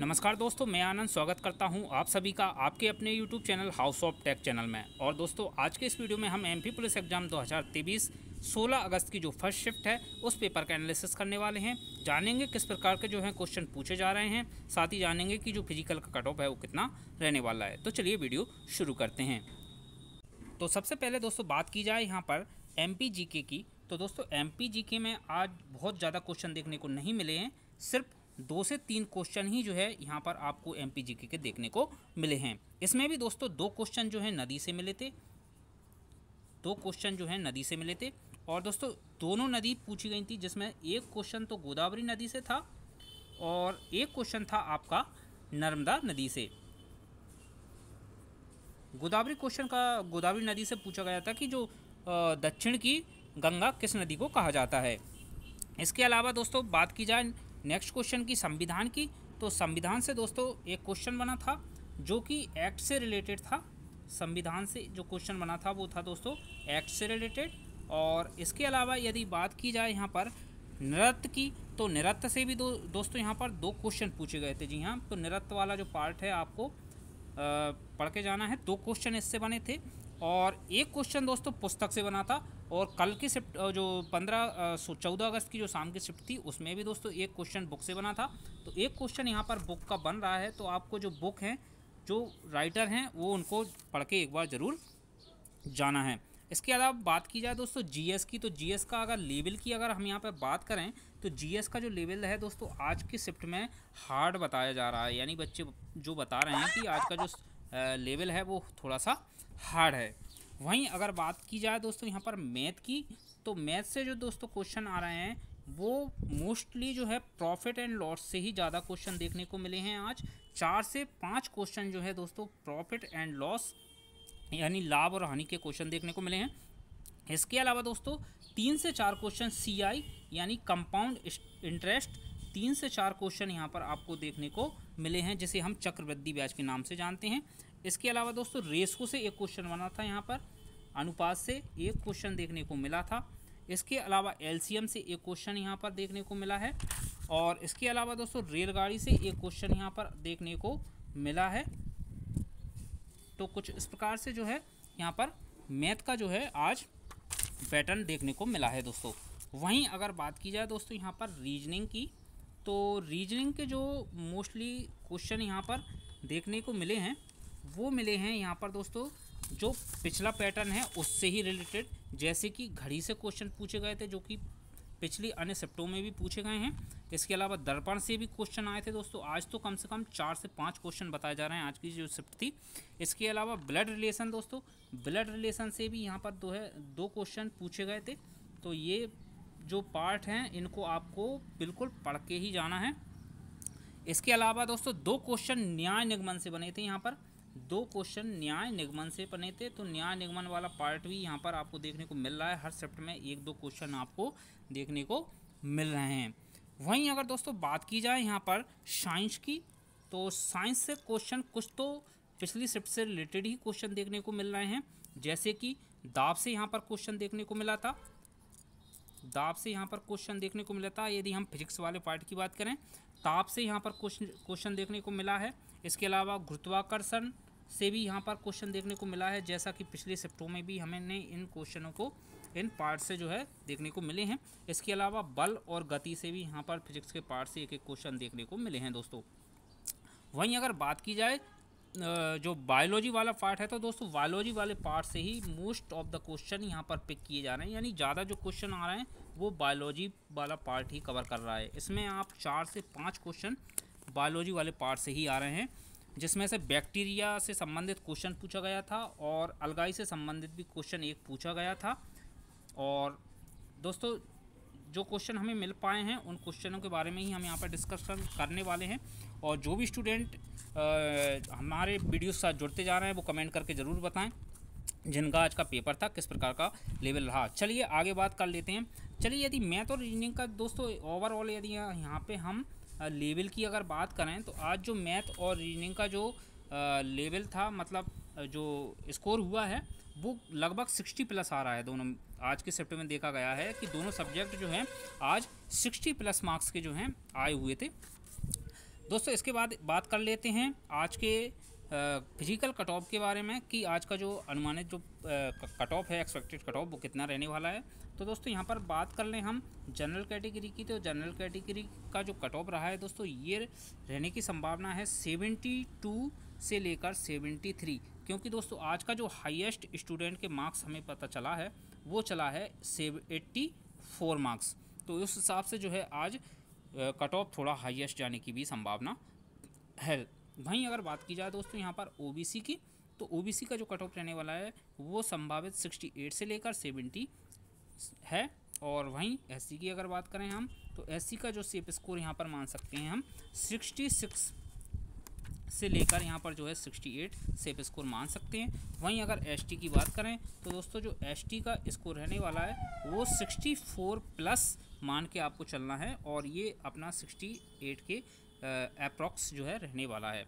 नमस्कार दोस्तों, मैं आनंद स्वागत करता हूँ आप सभी का आपके अपने YouTube channel House of Tech channel में। और दोस्तों, आज के इस वीडियो में हम एमपी पुलिस एग्ज़ाम 2023 16 अगस्त की जो फ़र्स्ट शिफ्ट है, उस पेपर का एनालिसिस करने वाले हैं। जानेंगे किस प्रकार के जो हैं क्वेश्चन पूछे जा रहे हैं, साथ ही जानेंगे कि जो फ़िज़िकल का कट ऑफ़ है वो कितना रहने वाला है। तो चलिए वीडियो शुरू करते हैं। तो सबसे पहले दोस्तों, बात की जाए यहाँ पर एम की। तो दोस्तों एम में आज बहुत ज़्यादा क्वेश्चन देखने को नहीं मिले हैं, सिर्फ़ दो से तीन क्वेश्चन ही जो है यहाँ पर आपको एम पी के देखने को मिले हैं। इसमें भी दोस्तों दो क्वेश्चन जो है नदी से मिले थे। दो क्वेश्चन जो है नदी से मिले थे। और दोस्तों दोनों नदी पूछी गई थी, जिसमें एक क्वेश्चन तो गोदावरी नदी से था और एक क्वेश्चन था आपका नर्मदा नदी से। गोदावरी क्वेश्चन का, गोदावरी नदी से पूछा गया था कि जो दक्षिण की गंगा किस नदी को कहा जाता है। इसके अलावा दोस्तों बात की जाए नेक्स्ट क्वेश्चन की संविधान की। तो संविधान से दोस्तों, एक क्वेश्चन बना था, जो कि एक्ट से रिलेटेड था। संविधान से जो क्वेश्चन बना था, वो था दोस्तों, एक्ट से रिलेटेड। और इसके अलावा यदि बात की जाए यहाँ पर नृत्य की तो नृत्य से भी दो, दोस्तों यहाँ पर दो क्वेश्चन पूछे गए थे जी हाँ तो नृत्य वाला जो पार्ट है आपको पढ़ के जाना है। दो क्वेश्चन इससे बने थे और एक क्वेश्चन दोस्तों पुस्तक से बना था और कल की शिफ्ट जो पंद्रह चौदह अगस्त की जो शाम की शिफ्ट थी, उसमें भी दोस्तों एक क्वेश्चन बुक से बना था। तो एक क्वेश्चन यहाँ पर बुक का बन रहा है। तो आपको जो बुक हैं, जो राइटर हैं, वो उनको पढ़ के एक बार ज़रूर जाना है। इसके अलावा बात की जाए दोस्तों जीएस की तो जीएस का अगर लेवल की अगर हम यहाँ पर बात करें तो जीएस का जो लेवल है दोस्तों आज के शिफ्ट में हार्ड बताया जा रहा है। यानी बच्चे जो बता रहे हैं कि आज का जो लेवल है वो थोड़ा सा हार्ड है। वहीं अगर बात की जाए दोस्तों यहाँ पर मैथ की तो मैथ से जो दोस्तों क्वेश्चन आ रहे हैं, वो मोस्टली जो है प्रॉफिट एंड लॉस से ही ज़्यादा क्वेश्चन देखने को मिले हैं आज। चार से पाँच क्वेश्चन जो है दोस्तों प्रॉफिट एंड लॉस यानी लाभ और हानि के क्वेश्चन देखने को मिले हैं। इसके अलावा दोस्तों, तीन से चार क्वेश्चन सी आई यानी कंपाउंड इंटरेस्ट तीन से चार क्वेश्चन यहाँ पर आपको देखने को मिले हैं, जिसे हम चक्रवृद्धि ब्याज के नाम से जानते हैं। इसके अलावा दोस्तों रेसको से एक क्वेश्चन बना था यहाँ पर, अनुपात से एक क्वेश्चन देखने को मिला था। इसके अलावा एलसीएम से एक क्वेश्चन यहाँ पर देखने को मिला है, और इसके अलावा दोस्तों, रेलगाड़ी से एक क्वेश्चन यहाँ पर देखने को मिला है। तो कुछ इस प्रकार से जो है, यहाँ पर मैथ का जो है आज पैटर्न देखने को मिला है दोस्तों। वहीं अगर बात की जाए दोस्तों यहाँ पर रीजनिंग की तो रीजनिंग के जो मोस्टली क्वेश्चन यहाँ पर देखने को मिले हैं, वो मिले हैं यहाँ पर दोस्तों, जो पिछला पैटर्न है उससे ही रिलेटेड जैसे कि घड़ी से क्वेश्चन पूछे गए थे, जो कि पिछली अन्य शिफ्टों में भी पूछे गए हैं। इसके अलावा दर्पण से भी क्वेश्चन आए थे दोस्तों। आज तो कम से कम चार से पाँच क्वेश्चन बताए जा रहे हैं। आज की जो शिफ्ट थी। इसके अलावा ब्लड रिलेशन दोस्तों। ब्लड रिलेशन से भी यहाँ पर दो है, दो क्वेश्चन पूछे गए थे। तो ये जो पार्ट हैं, इनको आपको बिल्कुल पढ़ के ही जाना है। इसके अलावा दोस्तों दो क्वेश्चन न्याय निगमन से बने थे यहाँ पर। दो क्वेश्चन न्याय निगमन से बने थे तो न्याय निगमन वाला पार्ट भी यहाँ पर आपको देखने को मिल रहा है। हर शिफ्ट में एक दो क्वेश्चन आपको देखने को मिल रहे हैं। वहीं अगर दोस्तों बात की जाए यहाँ पर साइंस की तो साइंस से क्वेश्चन कुछ तो पिछली शिफ्ट से रिलेटेड ही क्वेश्चन देखने को मिल रहे हैं। जैसे कि दाब से यहाँ पर क्वेश्चन देखने को मिला था। दाब से यहाँ पर क्वेश्चन देखने को मिला था। यदि हम फिजिक्स वाले पार्ट की बात करें, ताप से यहाँ पर क्वेश्चन देखने को मिला है। इसके अलावा गुरुत्वाकर्षण से भी यहाँ पर क्वेश्चन देखने को मिला है, जैसा कि पिछले शिफ्टों में भी हमने इन क्वेश्चनों को, इन पार्ट से जो है देखने को मिले हैं। इसके अलावा बल और गति से भी यहाँ पर फिजिक्स के पार्ट से एक एक क्वेश्चन देखने को मिले हैं दोस्तों। वहीं अगर बात की जाए जो बायोलॉजी वाला पार्ट है तो दोस्तों बायोलॉजी वाले पार्ट से ही मोस्ट ऑफ़ द क्वेश्चन यहाँ पर पिक किए जा रहे हैं। यानी ज़्यादा जो क्वेश्चन आ रहे हैं, वो बायोलॉजी वाला पार्ट ही कवर कर रहा है। इसमें आप चार से पाँच क्वेश्चन बायोलॉजी वाले पार्ट से ही आ रहे हैं। जिसमें से बैक्टीरिया से संबंधित क्वेश्चन पूछा गया था और अलगाई से संबंधित भी क्वेश्चन एक पूछा गया था। और दोस्तों, जो क्वेश्चन हमें मिल पाए हैं, उन क्वेश्चनों के बारे में ही हम यहाँ पर डिस्कशन करने वाले हैं। और जो भी स्टूडेंट हमारे वीडियो साथ जुड़ते जा रहे हैं, वो कमेंट करके ज़रूर बताएँ, जिनका आज का पेपर था, किस प्रकार का लेवल रहा। चलिए आगे बात कर लेते हैं। चलिए, यदि मैथ और रीजनिंग का, दोस्तों ओवरऑल यदि यहाँ पे हम लेवल की अगर बात करें तो आज जो मैथ और रीजनिंग का जो लेवल था मतलब जो स्कोर हुआ है, वो लगभग सिक्सटी प्लस आ रहा है दोनों, आज के शिफ्ट में देखा गया है कि दोनों सब्जेक्ट जो हैं, आज सिक्सटी प्लस मार्क्स के जो हैं, आए हुए थे। दोस्तों, इसके बाद बात कर लेते हैं आज के फ़िज़िकल कट ऑफ़ के बारे में कि आज का जो अनुमानित जो कट ऑफ़ है एक्सपेक्टेड कट ऑफ़ वो कितना रहने वाला है। तो दोस्तों, यहाँ पर बात कर लें हम जनरल कैटेगरी की। तो जनरल कैटेगरी का जो कट ऑफ़ रहा है दोस्तों, ये रहने की संभावना है सेवेंटी टू से लेकर सेवेंटी थ्री क्योंकि दोस्तों, आज का जो हाईएस्ट स्टूडेंट के मार्क्स हमें पता चला है, वो चला है सेव एट्टी फोर मार्क्स तो उस हिसाब से जो है आज कट ऑफ़ थोड़ा हाईएस्ट जाने की भी संभावना है। वहीं अगर बात की जाए दोस्तों यहाँ पर ओबीसी की तो ओबीसी का जो कट ऑफ़ रहने वाला है, वो संभावित 68 से लेकर 70 है। और वहीं एससी की अगर बात करें हम तो एससी का जो सेप स्कोर यहाँ पर मान सकते हैं हम 66 से लेकर यहाँ पर जो है 68 सेप स्कोर मान सकते हैं। वहीं अगर एसटी की बात करें तो दोस्तों जो एसटी का स्कोर रहने वाला है, वो 64 प्लस मान के आपको चलना है, और ये अपना 68 के अप्रॉक्स जो है रहने वाला है।